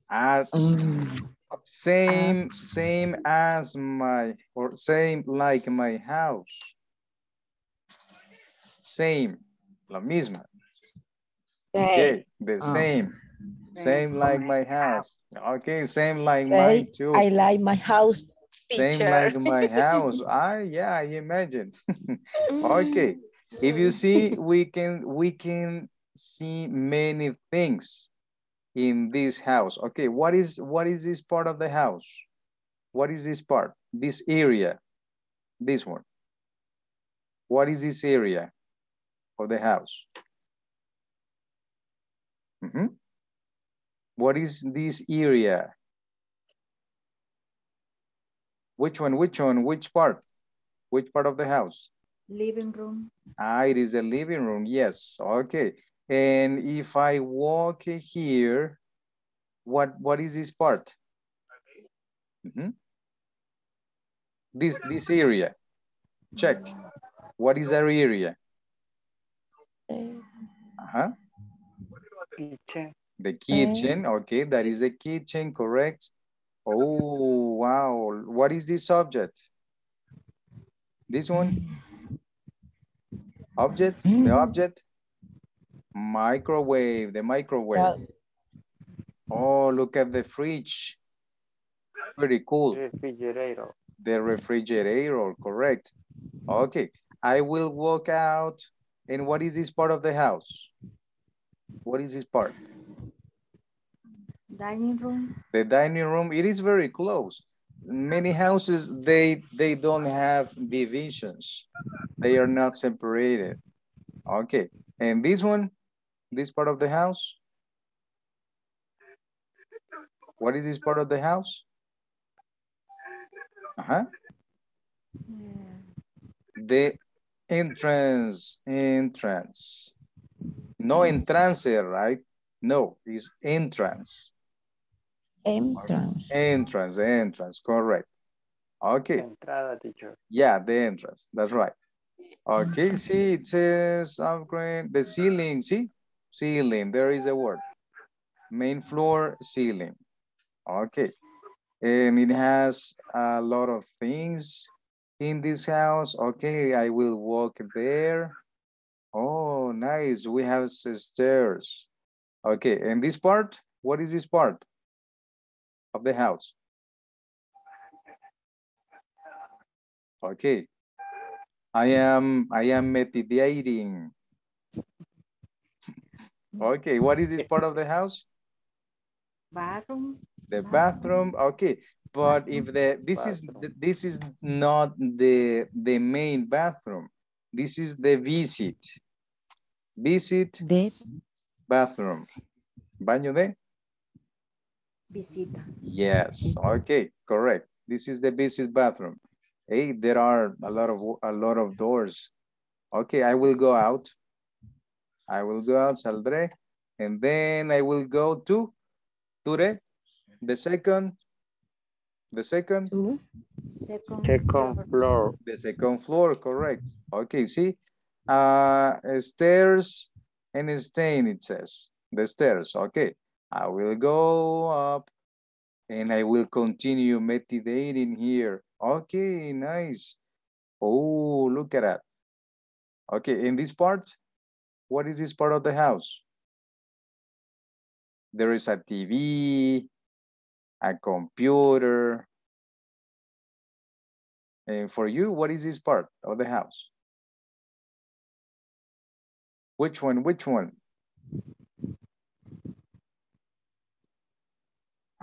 Ah, Mm, same, same as my, or same like my house. Same, la misma. Okay, the Ah. same, same like my house. Okay, same like say, mine too. I like my house, Same like [LAUGHS] my house. Ah, yeah, I imagine. [LAUGHS] Okay, if you see, we can, we can see many things in this house. Okay, what is, what is this part of the house? What is this part? This area, this one. What is this area of the house? Mhm. What is this area? Which one, which one, which part? Which part of the house? Living room. Ah, it is the living room, yes, okay. And if I walk here, what, what is this part? Mhm. This, this area, check. What is our area? Uh-huh, Kitchen. the kitchen, okay, that is the kitchen, correct? Oh, wow, what is this object? This one? Object, the Mm. object? Microwave, the microwave. Oh, look at the fridge. Pretty cool. Refrigerator. The refrigerator, correct. Okay, I will walk out. And what is this part of the house? What is this part? Dining room. The dining room, it is very close. Many houses, they, they don't have divisions. They are not separated. Okay, and this one, this part of the house? What is this part of the house? Uh-huh. The entrance, entrance. No mm. entrance, right? No, it's entrance. Entrance. Entrance, entrance, correct. Okay, Entrada, teacher. yeah, the entrance, that's right. Okay, ah. see, it says upgrade, the ceiling, see? Ceiling, there is a word. Main floor, ceiling. Okay, and it has a lot of things in this house. Okay, I will walk there. Oh, nice, we have stairs. Okay, and this part, what is this part of the house? Okay. I am I am meditating. [LAUGHS] Okay, what is this part of the house? Bathroom. The bathroom. Okay, but if the this is this is not the the main bathroom. This is the visit. Visit De bathroom. Baño de? Visita. Yes. Okay, correct. This is the visit bathroom. Hey, there are a lot of a lot of doors. Okay, I will go out. I will go out, saldré, and then I will go to to the the second the second tu, Second, Second floor. The second floor, correct. Okay, see? Uh, stairs and stain, it says. The stairs, okay. I will go up and I will continue meditating here. Okay, nice. Oh, look at that. Okay, in this part, what is this part of the house? There is a TV, a computer. And for you, what is this part of the house? Which one, which one?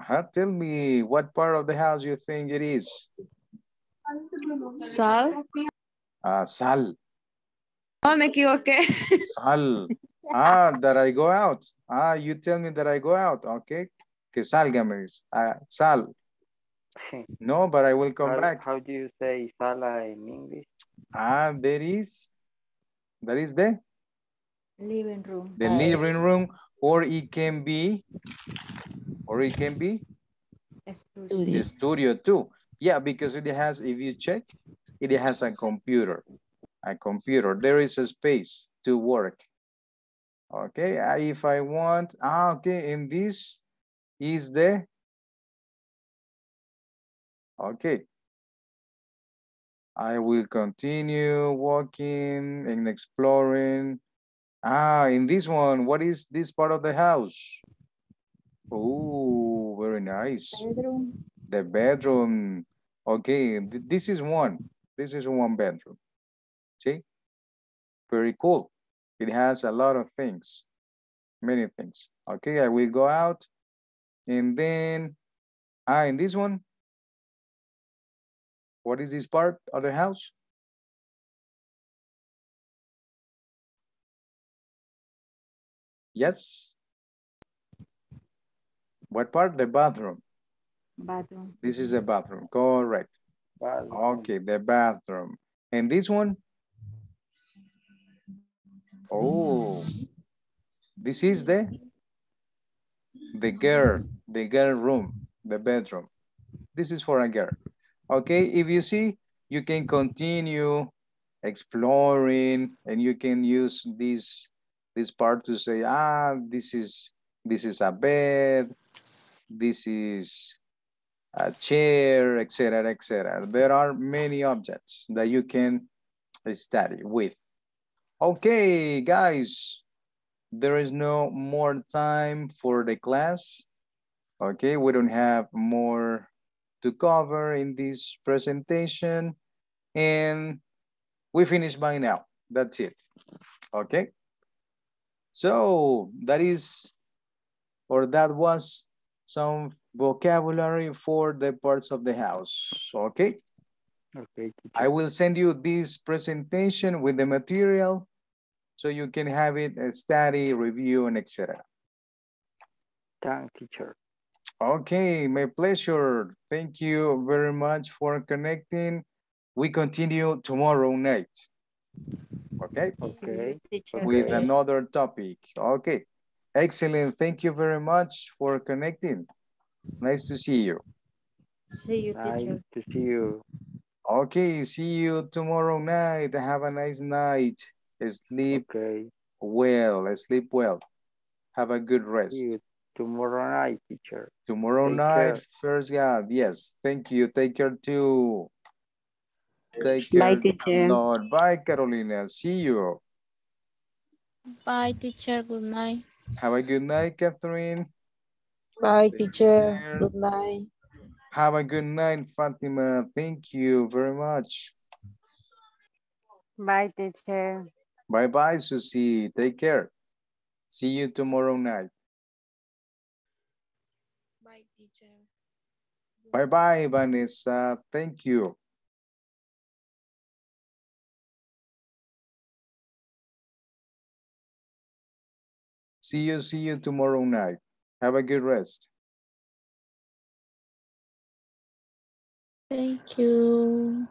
Uh-huh, Tell me what part of the house you think it is? Sal. Ah, sal, Oh, me equivoqué. sal. Ah, that I go out. Ah, you tell me that I go out, okay? Que salga, me dice. Ah, sal. [LAUGHS] No, but I will come how, back. how do you say sala in English? Ah, there is, that is the, living room. the living room, or it can be, or it can be Studio. the studio too. Yeah, because it has, if you check, it has a computer, a computer. There is a space to work. Okay, I- if I want, ah, okay, and this is the, okay. I will continue walking and exploring. Ah, in this one, what is this part of the house? Oh, very nice. Bedroom. The bedroom. Okay, this is one. This is one bedroom. See? Very cool. It has a lot of things, many things. Okay, I will go out and then, ah, in this one, what is this part of the house? Yes. What part? The bathroom. Bathroom. This is a bathroom, correct. Bathroom. Okay, the bathroom. And this one? Oh, this is the, the girl, the girl room, the bedroom. This is for a girl. Okay, if you see, you can continue exploring and you can use this, this part to say, ah, this is, this is a bed, this is a chair, etc., etc. There are many objects that you can study with. Okay, guys, there is no more time for the class. Okay, we don't have more to cover in this presentation and we finish by now. That's it. Okay. So that is, or that was some vocabulary for the parts of the house. Okay. Okay. I will send you this presentation with the material so you can have it uh, study, review, and etc. Thank teacher. Okay, my pleasure. Thank you very much for connecting. We continue tomorrow night. Okay, Okay. With another topic. Okay, excellent. Thank you very much for connecting. Nice to see you. See you, Nice teacher. to see you. Okay, see you tomorrow night. Have a nice night. Sleep Okay. well, sleep well. Have a good rest. See you tomorrow night, teacher. Tomorrow Take night, care. first God. Yes, thank you. Take care too. Take Bye, care. teacher. Lord. Bye, Carolina. See you. Bye, teacher. Good night. Have a good night, Catherine. Bye, Take teacher. care. Good night. Have a good night, Fatima. Thank you very much. Bye, teacher. Bye-bye, Susie. Take care. See you tomorrow night. Bye, teacher. Bye-bye, Vanessa. Thank you. See you, see you tomorrow night. Have a good rest. Thank you.